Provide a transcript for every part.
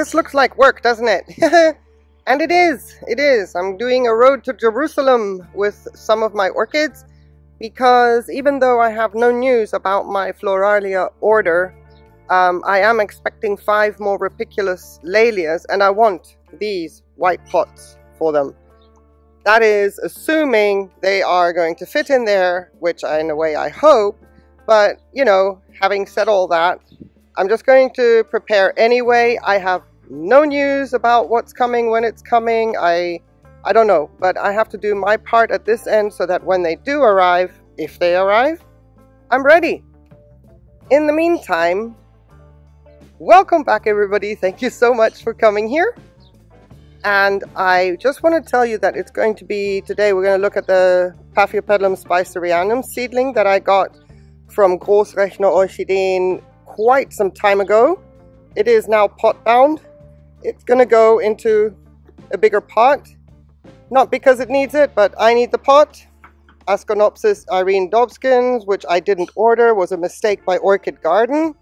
This looks like work, doesn't it? and it is, it is. I'm doing a road to Jerusalem with some of my orchids because even though I have no news about my Floralia order, um, I am expecting five more Rupicolous Laelias and I want these white pots for them. That is assuming they are going to fit in there, which in a way I hope. But, you know, having said all that, I'm just going to prepare anyway. I have no news about what's coming when it's coming. I I don't know, but I have to do my part at this end so that when they do arrive, if they arrive, I'm ready. In the meantime, welcome back everybody. Thank you so much for coming here. And I just want to tell you that it's going to be today we're going to look at the Paphiopedilum spicerianum seedling that I got from Großrechner Orchideen quite some time ago. It is now pot bound. It's going to go into a bigger pot. Not because it needs it, but I need the pot. Asconopsis Irene Dobkins, which I didn't order, was a mistake by Orchid Garden.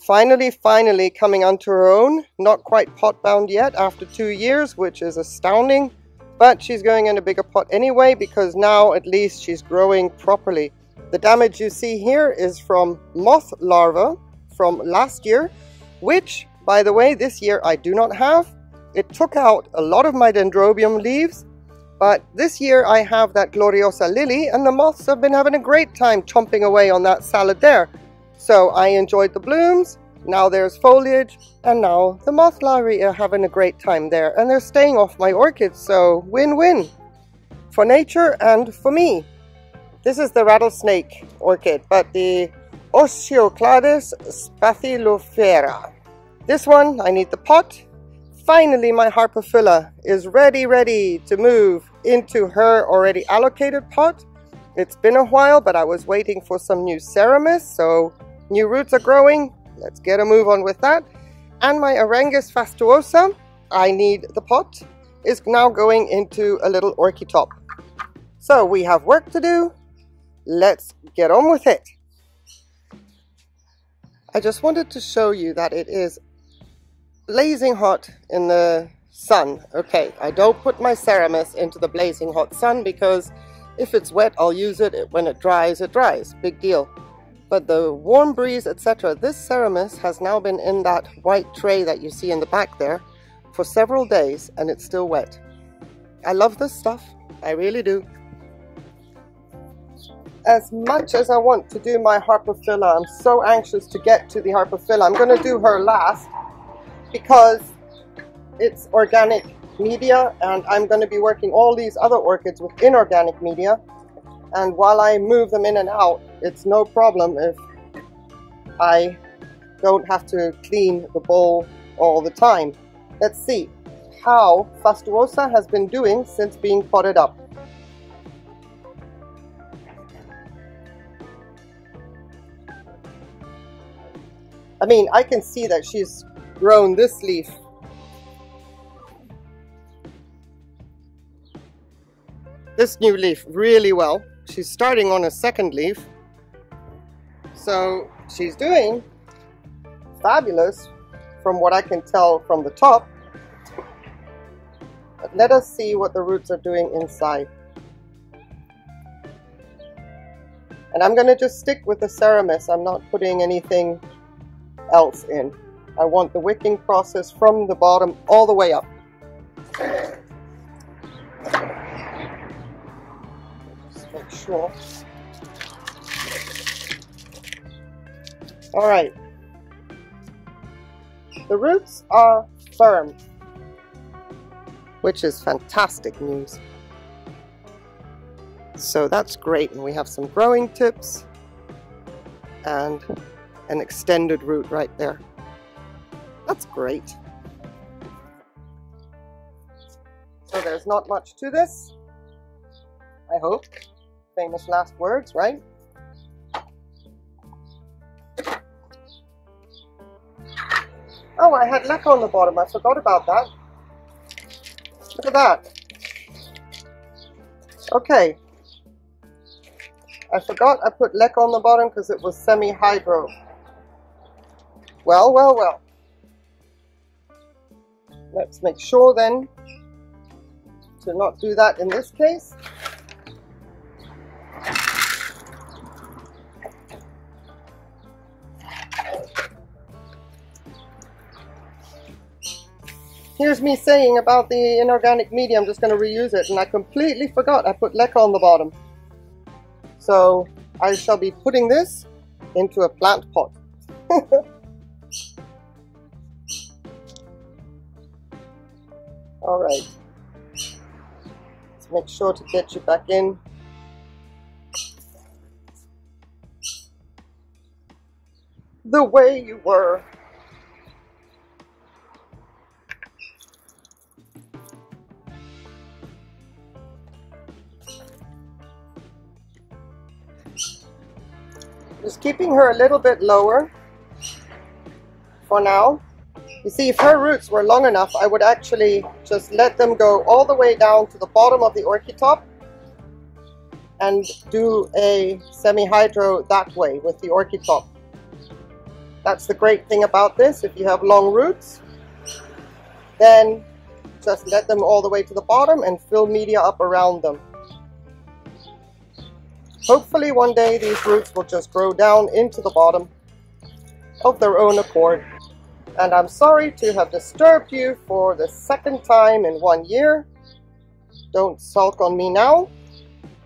Finally, finally coming onto her own. Not quite pot bound yet after two years, which is astounding. But she's going in a bigger pot anyway because now at least she's growing properly. The damage you see here is from moth larvae from last year, which, by the way, this year I do not have. It took out a lot of my dendrobium leaves, but this year I have that Gloriosa lily and the moths have been having a great time chomping away on that salad there. So I enjoyed the blooms, now there's foliage, and now the moth larvae are having a great time there and they're staying off my orchids, so win-win for nature and for me. This is the rattlesnake orchid, but the Oeceoclades spathulifera. This one, I need the pot. Finally, my Harpophylla is ready, ready to move into her already allocated pot. It's been a while, but I was waiting for some new Seramis, so new roots are growing. Let's get a move on with that. And my Aerangis fastuosa, I need the pot, is now going into a little Orchitop. So we have work to do let's get on with it. I just wanted to show you that it is blazing hot in the sun. Okay, I don't put my Seramis into the blazing hot sun because if it's wet, I'll use it. When it dries, it dries. Big deal. But the warm breeze, etc., this Seramis has now been in that white tray that you see in the back there for several days and it's still wet. I love this stuff. I really do as much as I want to do my Harpophylla, I'm so anxious to get to the Harpophylla. I'm going to do her last because it's organic media and I'm going to be working all these other orchids with inorganic media. And while I move them in and out, it's no problem if I don't have to clean the bowl all the time. Let's see how Fastuosa has been doing since being potted up. I mean, I can see that she's grown this leaf. This new leaf really well. She's starting on a second leaf. So she's doing fabulous from what I can tell from the top. But let us see what the roots are doing inside. And I'm going to just stick with the Seramis. I'm not putting anything else in. I want the wicking process from the bottom all the way up. Just make sure. All right. The roots are firm, which is fantastic news. So that's great. And we have some growing tips and an extended root right there. That's great. So there's not much to this, I hope. Famous last words, right? Oh, I had leca on the bottom. I forgot about that. Look at that. Okay. I forgot I put leca on the bottom because it was semi-hydro. Well, well, well. Let's make sure then to not do that in this case. Here's me saying about the inorganic media, I'm just going to reuse it, and I completely forgot I put leca on the bottom. So I shall be putting this into a plant pot. Alright. Let's make sure to get you back in. The way you were. Just keeping her a little bit lower for now. You see, if her roots were long enough, I would actually just let them go all the way down to the bottom of the Orchitop and do a semi-hydro that way with the Orchitop. That's the great thing about this. If you have long roots, then just let them all the way to the bottom and fill media up around them. Hopefully one day these roots will just grow down into the bottom of their own accord. And I'm sorry to have disturbed you for the second time in one year. Don't sulk on me now.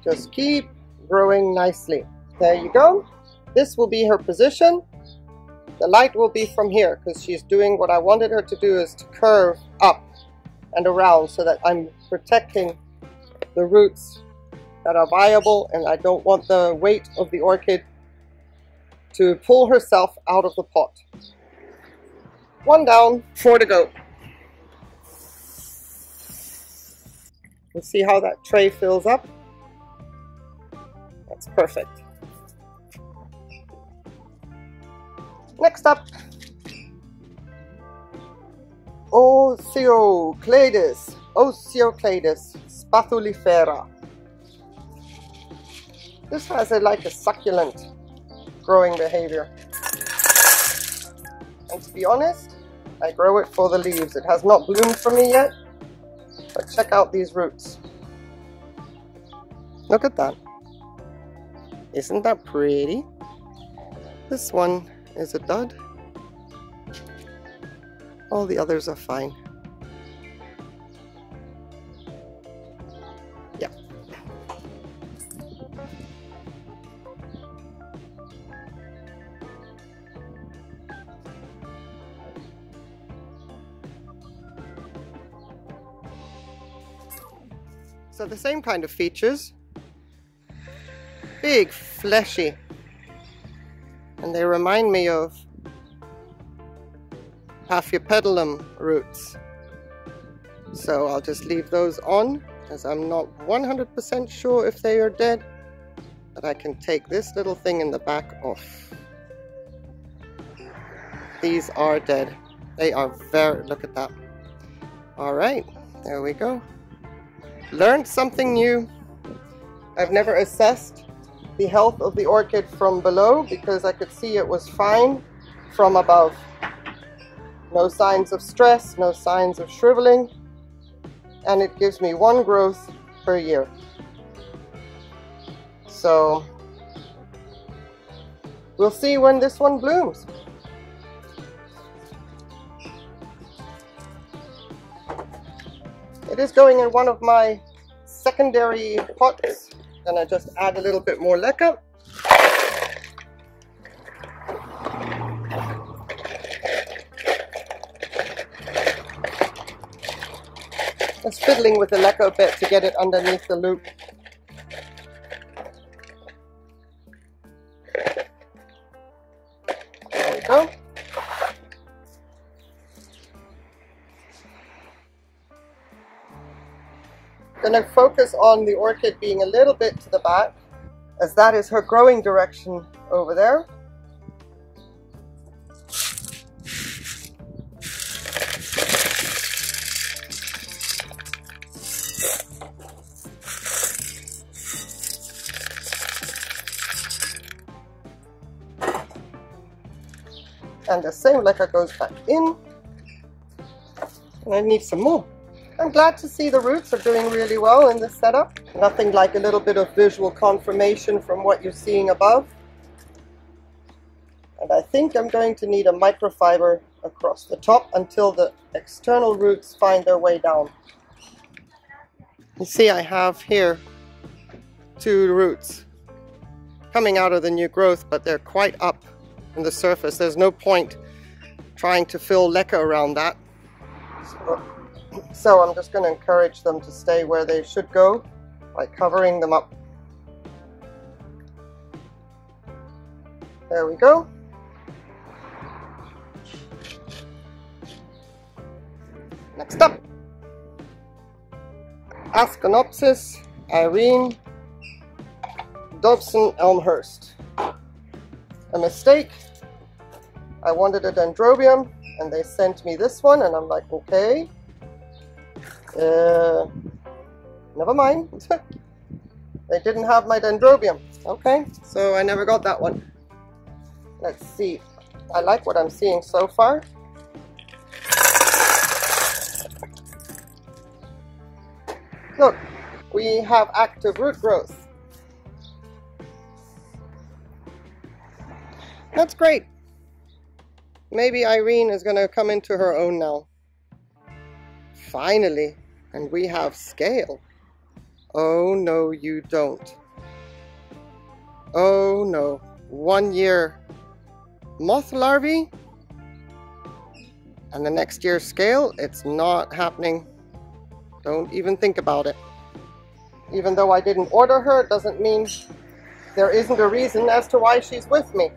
Just keep growing nicely. There you go. This will be her position. The light will be from here because she's doing what I wanted her to do is to curve up and around so that I'm protecting the roots that are viable and I don't want the weight of the orchid to pull herself out of the pot. One down, four to go. Let's see how that tray fills up. That's perfect. Next up, Oeceoclades, Oeceoclades spathulifera. This has a, like a succulent growing behavior. And to be honest, I grow it for the leaves. It has not bloomed for me yet, but check out these roots. Look at that. Isn't that pretty? This one is a dud. All the others are fine. So the same kind of features. Big, fleshy. And they remind me of Paphiopedilum roots. So I'll just leave those on as I'm not 100% sure if they are dead. But I can take this little thing in the back off. These are dead. They are very, look at that. All right, there we go learned something new. I've never assessed the health of the orchid from below because I could see it was fine from above. No signs of stress, no signs of shriveling, and it gives me one growth per year. So we'll see when this one blooms. Is going in one of my secondary pots. And I just add a little bit more leca. Just fiddling with the leca a bit to get it underneath the loop. Going to focus on the orchid being a little bit to the back as that is her growing direction over there. And the same leca goes back in And I need some more. I'm glad to see the roots are doing really well in this setup. Nothing like a little bit of visual confirmation from what you're seeing above. And I think I'm going to need a microfiber across the top until the external roots find their way down. You see I have here two roots coming out of the new growth, but they're quite up in the surface. There's no point trying to fill leca around that. So, so I'm just going to encourage them to stay where they should go by covering them up. There we go. Next up, Asconopsis Irene Dobkin Elmhurst. A mistake. I wanted a dendrobium and they sent me this one and I'm like, okay. Uh, never mind. they didn't have my dendrobium. Okay, so I never got that one. Let's see. I like what I'm seeing so far. Look, we have active root growth. That's great. Maybe Irene is going to come into her own now. Finally. And we have scale. Oh, no, you don't. Oh, no. One year moth larvae. And the next year scale, it's not happening. Don't even think about it. Even though I didn't order her, it doesn't mean there isn't a reason as to why she's with me.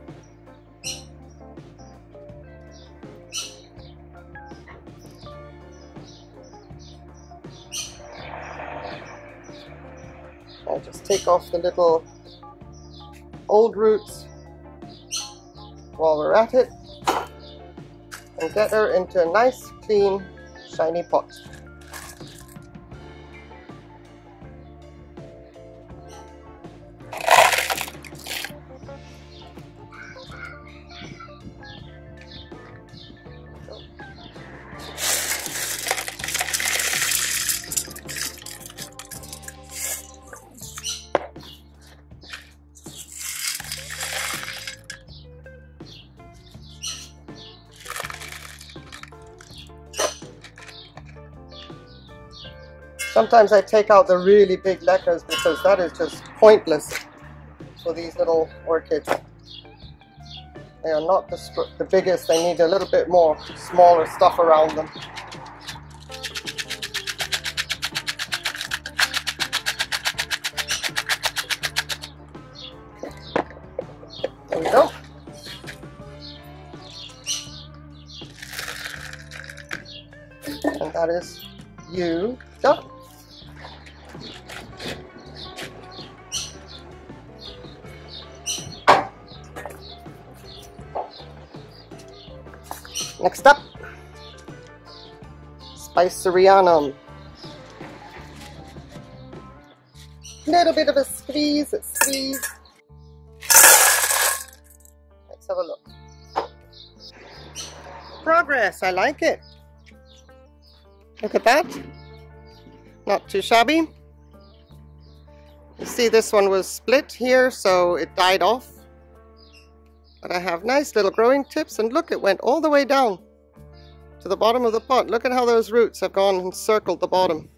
I'll just take off the little old roots while we're at it and get her into a nice, clean, shiny pot. Sometimes I take out the really big lecas because that is just pointless for these little orchids. They are not the, the biggest, they need a little bit more smaller stuff around them. Spicerianum. Little bit of a squeeze, squeeze. Let's have a look. Progress, I like it. Look at that. Not too shabby. You see this one was split here, so it died off. But I have nice little growing tips and look, it went all the way down to the bottom of the pot. Look at how those roots have gone and circled the bottom.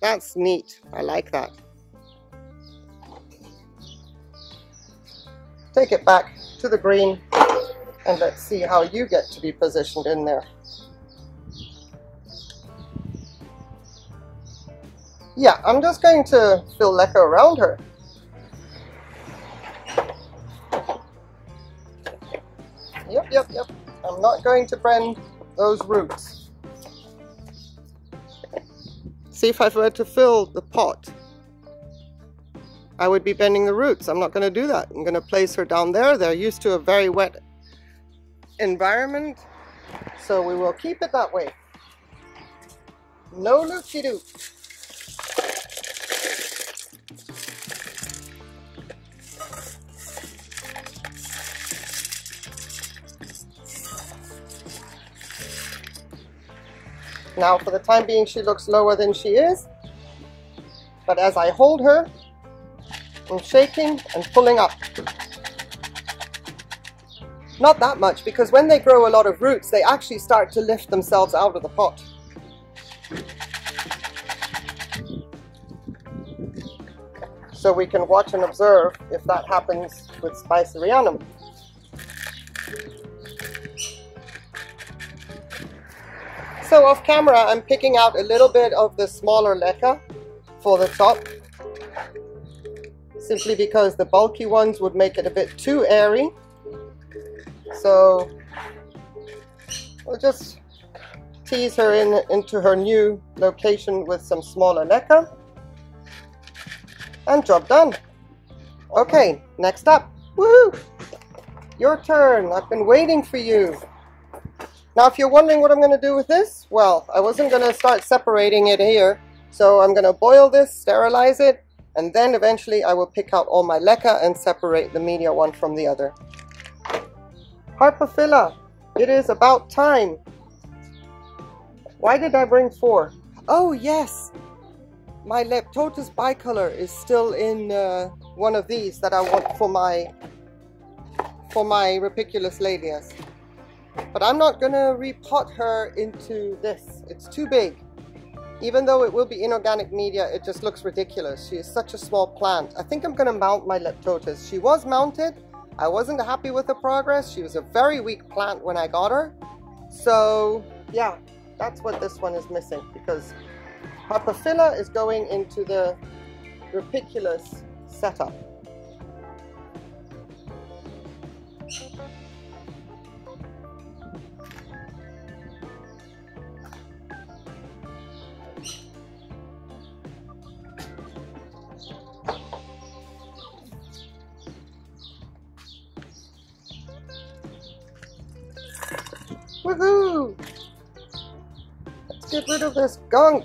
That's neat. I like that. Take it back to the green and let's see how you get to be positioned in there. Yeah, I'm just going to fill leca around her. Yep, yep, yep. I'm not going to bend those roots. See if I were to fill the pot, I would be bending the roots. I'm not going to do that. I'm going to place her down there. They're used to a very wet environment, so we will keep it that way. No loopy-doop. Now, for the time being, she looks lower than she is. But as I hold her, I'm shaking and pulling up. Not that much, because when they grow a lot of roots, they actually start to lift themselves out of the pot. So we can watch and observe if that happens with Spicerianum. So off camera, I'm picking out a little bit of the smaller leca for the top. Simply because the bulky ones would make it a bit too airy. So we'll just tease her in into her new location with some smaller leca. And job done. Okay, next up. Woohoo! Your turn. I've been waiting for you. Now, if you're wondering what I'm going to do with this, well, I wasn't going to start separating it here. So I'm going to boil this, sterilize it, and then eventually I will pick out all my leca and separate the media one from the other. Harpophylla, it is about time. Why did I bring four? Oh, yes. My Leptotes bicolor is still in uh, one of these that I want for my for my Rupicolous laelias. But I'm not to repot her into this. It's too big. Even though it will be inorganic media, it just looks ridiculous. She is such a small plant. I think I'm to mount my Leptotes. She was mounted. I wasn't happy with the progress. She was a very weak plant when I got her. So, yeah, that's what this one is missing because Harpophylla is going into the Rupicolous setup. Rid of this gunk.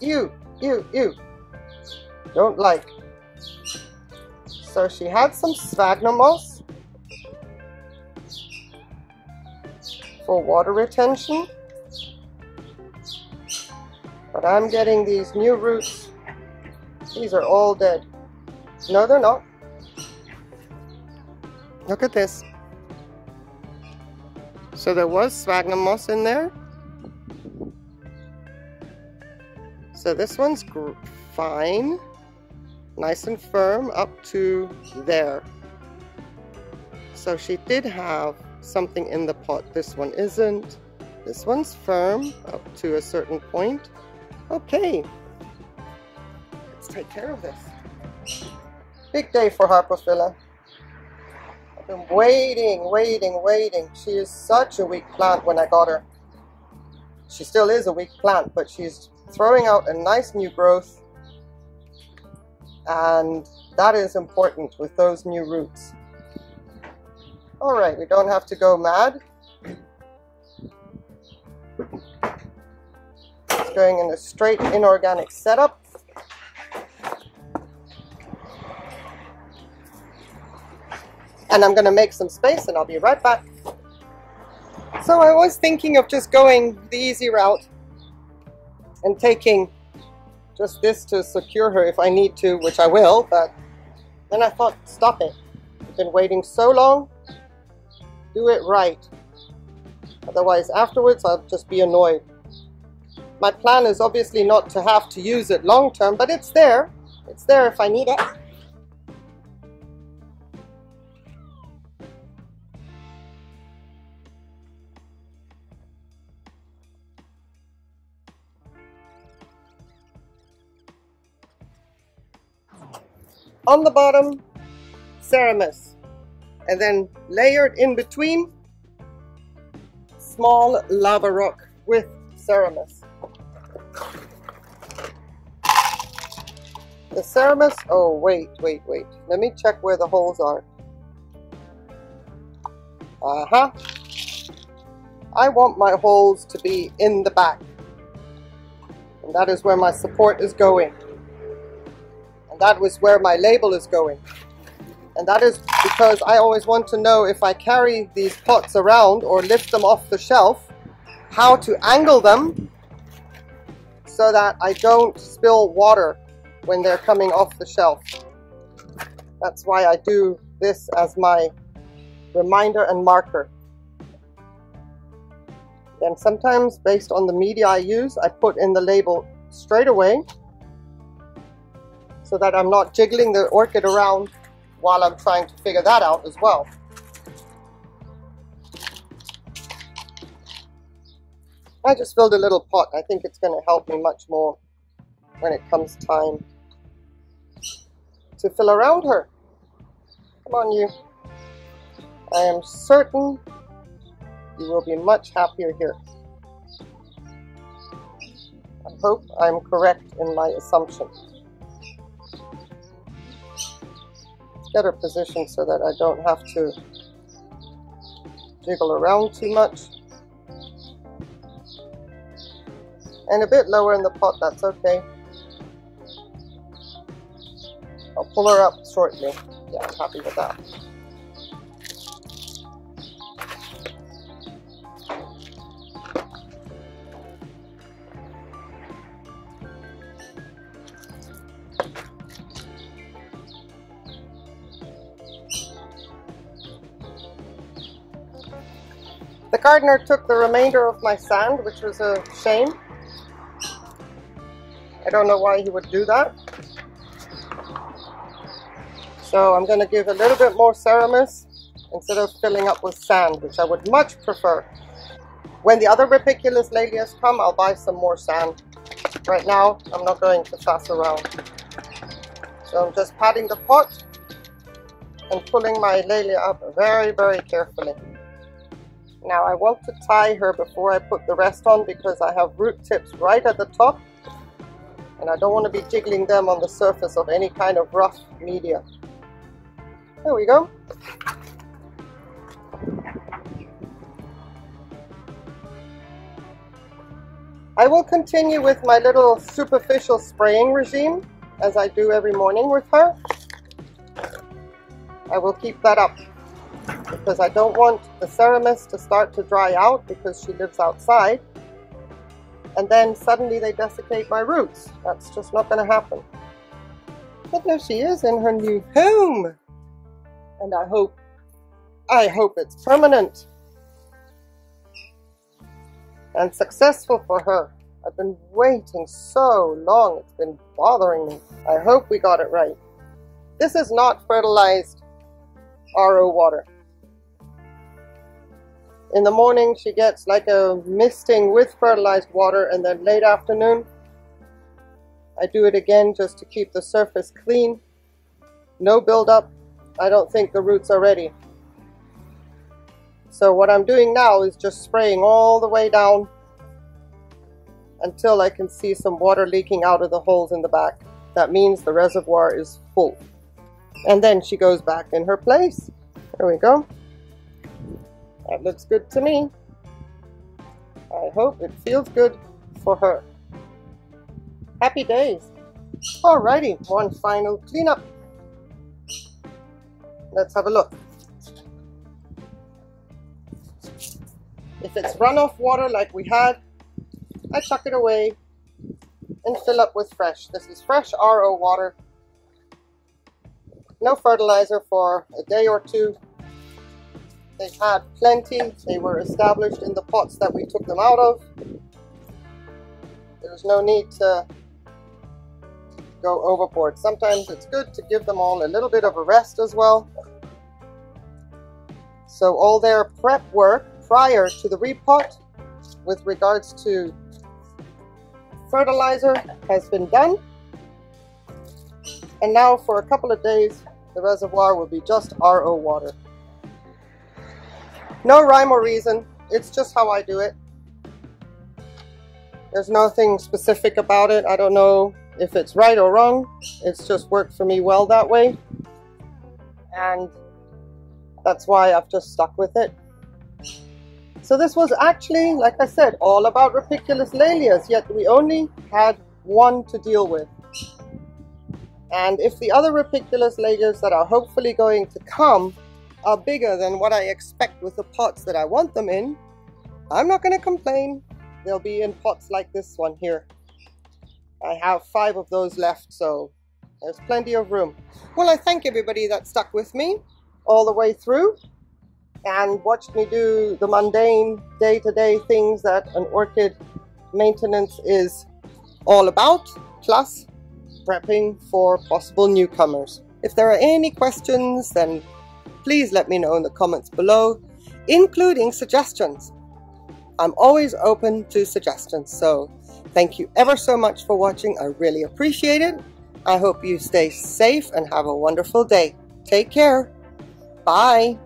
You, you, you. Don't like. So she had some sphagnum moss for water retention. But I'm getting these new roots. These are all dead. No, they're not. Look at this. So there was sphagnum moss in there. So this one's fine, nice and firm up to there. So she did have something in the pot. This one isn't. This one's firm up to a certain point. Okay, let's take care of this. Big day for Harpophylla. I've been waiting, waiting, waiting. She is such a weak plant when I got her. She still is a weak plant, but she's throwing out a nice new growth. And that is important with those new roots. All right, we don't have to go mad. It's going in a straight inorganic setup. And I'm going to make some space and I'll be right back. So I was thinking of just going the easy route and taking just this to secure her if I need to, which I will, but then I thought, stop it. I've been waiting so long, do it right. Otherwise, afterwards, I'll just be annoyed. My plan is obviously not to have to use it long term, but it's there. It's there if I need it. On the bottom, Seramis. And then layered in between, small lava rock with Seramis. The Seramis, oh wait, wait, wait. Let me check where the holes are. Uh-huh. I want my holes to be in the back. And that is where my support is going that was where my label is going. And that is because I always want to know if I carry these pots around or lift them off the shelf, how to angle them so that I don't spill water when they're coming off the shelf. That's why I do this as my reminder and marker. And sometimes based on the media I use, I put in the label straight away so that I'm not jiggling the orchid around while I'm trying to figure that out as well. I just filled a little pot. I think it's going to help me much more when it comes time to fill around her. Come on, you. I am certain you will be much happier here. I hope I'm correct in my assumption. Get her positioned so that I don't have to jiggle around too much. And a bit lower in the pot, that's okay. I'll pull her up shortly. Yeah, I'm happy with that. Gardener took the remainder of my sand, which was a shame. I don't know why he would do that. So I'm going to give a little bit more Seramis instead of filling up with sand, which I would much prefer. When the other Rupicolous Laelias come, I'll buy some more sand. Right now, I'm not going to fuss around. So I'm just patting the pot and pulling my Laelia up very, very carefully. Now I want to tie her before I put the rest on because I have root tips right at the top and I don't want to be jiggling them on the surface of any kind of rough media. There we go. I will continue with my little superficial spraying regime as I do every morning with her. I will keep that up because I don't want the Seramis to start to dry out because she lives outside and then suddenly they desiccate my roots. That's just not going to happen. But there she is in her new home. And I hope, I hope it's permanent and successful for her. I've been waiting so long. It's been bothering me. I hope we got it right. This is not fertilized RO water. In the morning, she gets like a misting with fertilized water, and then late afternoon, I do it again just to keep the surface clean. No buildup. I don't think the roots are ready. So what I'm doing now is just spraying all the way down until I can see some water leaking out of the holes in the back. That means the reservoir is full. And then she goes back in her place. There we go. That looks good to me. I hope it feels good for her. Happy days. Alrighty, one final cleanup. Let's have a look. If it's runoff water like we had, I chuck it away and fill up with fresh. This is fresh RO water. No fertilizer for a day or two They've had plenty. They were established in the pots that we took them out of. There's no need to go overboard. Sometimes it's good to give them all a little bit of a rest as well. So all their prep work prior to the repot with regards to fertilizer has been done. And now for a couple of days, the reservoir will be just RO water. No rhyme or reason. It's just how I do it. There's nothing specific about it. I don't know if it's right or wrong. It's just worked for me well that way. And that's why I've just stuck with it. So this was actually, like I said, all about rupicolous laelias, yet we only had one to deal with. And if the other rupicolous laelias that are hopefully going to come are bigger than what I expect with the pots that I want them in, I'm not going to complain. They'll be in pots like this one here. I have five of those left, so there's plenty of room. Well, I thank everybody that stuck with me all the way through and watched me do the mundane day-to-day -day things that an orchid maintenance is all about, plus prepping for possible newcomers. If there are any questions, then please let me know in the comments below, including suggestions. I'm always open to suggestions, so thank you ever so much for watching. I really appreciate it. I hope you stay safe and have a wonderful day. Take care. Bye.